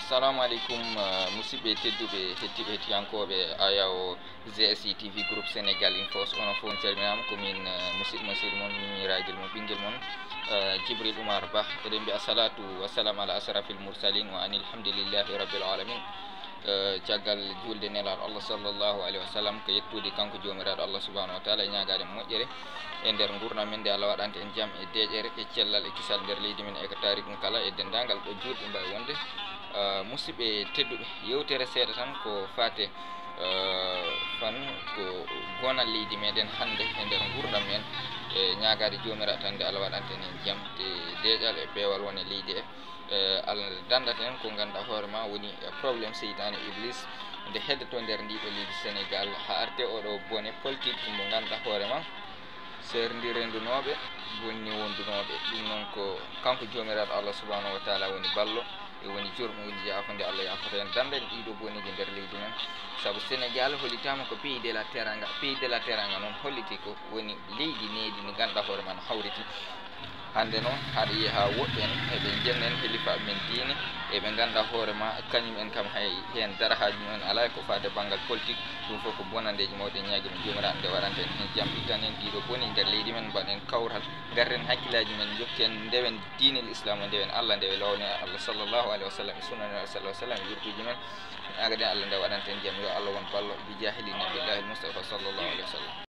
السلام عليكم مصيبه تدوبي هتيبي هتيانكوبي اياو زي اس تي في جروب سينيغال انفوس اون فون تيرمينام كومين مصيب مصير مون مي راجل مون بينجل مون جبريل عمر باخ آدم بي الصلاه والسلام على اشرف المرسلين وان الحمد لله رب العالمين caggal julde nelaɗo allah sallllahu alayhi wa sallam ko yettude kanko jomiraɗo allah subahanahu wa taala e ñagade moƴƴere e nder gurdam men nde allah waɗante en jaam e deƴere e cellal e kisal nder leydi men e ko taari ɗum kala e dendagal ɗo julɗe mbawi wonde musidɓe tedduɓe yewtere seeɗa tan ko fate. Fan ko gonal leydi meɗen hande e nder gurdam men e ñagade jomiraɗo tan nde allah waɗante en jaam te deƴal e peewal wone leydi e allah dandata en ko ganduɗa hoore ma woni probléme seytane iblis. Nde heddoto nder ndiɗo leydi sénégal ha arte oɗo bone politique mo ganduɗa hoore ma serdirendunoɓe bonni wondunoɓe ɗum noon ko kanko jomiraɗo allah subahanahu wa taala woni ballo. E woni jurmo woni yaafode allah yaafata en danda en ɗiɗo boniji nder leydi men saabu sénégal hollitama ko pays de la teranga pays de la teranga noon holliti ko woni leydi needi ndi ganduɗa hoore ma no hawriti hande noon haɗa yiiya ha woɓɓe en eɓe jennen helifaɓe men diine eɓe ganduɗa hoore ma kañum en kam hay hen dara haji mumen ala ko fade banggal politique ɗum foof ko bonandeji mawɗe no jomiraɗo nde waɗanta en hen jaam ittan en ɗiɗo boni nder leydi men mbaɗen kawral garden hakkillaji men jokken ndewen dinel islam o ndewen allah ndewe lawne allah sallllahu alayhi wa sallam e sunnani sallah sallam e wirduji men agaden allah nde waɗanta en jaam yo allah won ballo bi jahilina billahi l moustapha sallllahu alayhi wa sallam